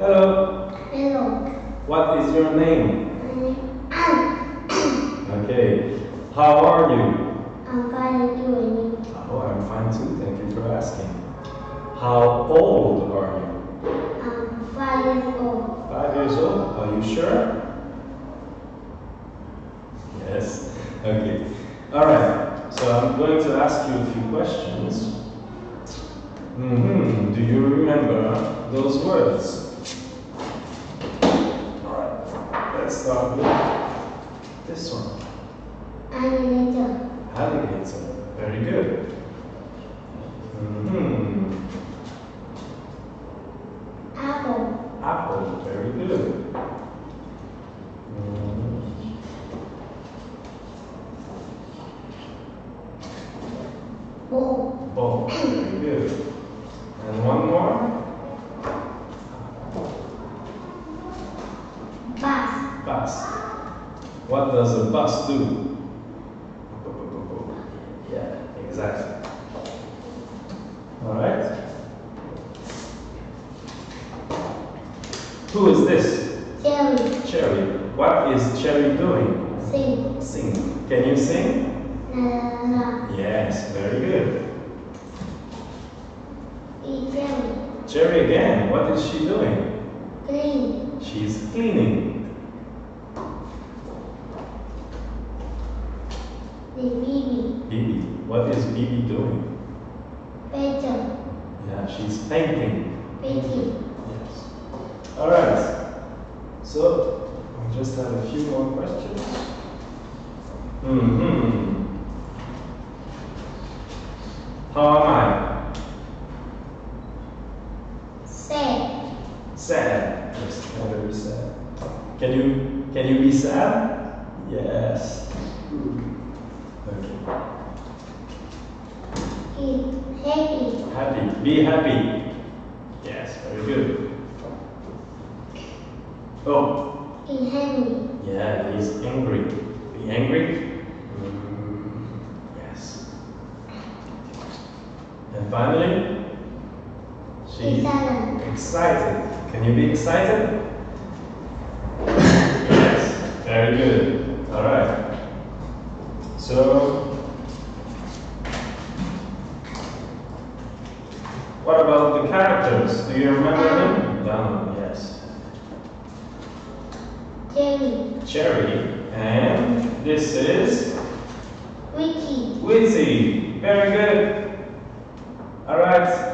Hello. Hello. What is your name? Okay. How are you? I'm fine and doing Oh, I'm fine too. Thank you for asking. How old are you? I'm five years old. Five years old? Are you sure? Yes. Okay. All right. So I'm going to ask you a few questions. hmm Do you remember those words? All right. Let's start with this one. Alligator. Alligator. Very good. hmm Apple. Apple. Very good. Mhm. Ball. Ball. Very good. And one more. Bus. What does a bus do? Yeah, exactly. All right. Who is this? Cherry. Cherry. What is Cherry doing? Sing. Sing. Can you sing? La la la. Yes, very good. Cherry. Cherry again. What is she doing? Green. She's cleaning. The baby. Bibi. What is Bibi doing? Peter. Yeah, she's painting. Betty. Yes. All right. So I just have a few more questions. Hmm. How am I? Sad. Sad. Yes, very sad. Can you can you be sad? Yes. Okay. Happy. Be happy. Yes, very good. Oh, Eat happy. yeah, he's angry. Be angry? Mm, yes. And finally, she's silent. excited. Can you be excited? yes, very good. All right. So, what about the characters? Do you remember them? Donald, yes. Jerry. Cherry, and this is Ricky. Wizzy. Very good. All right.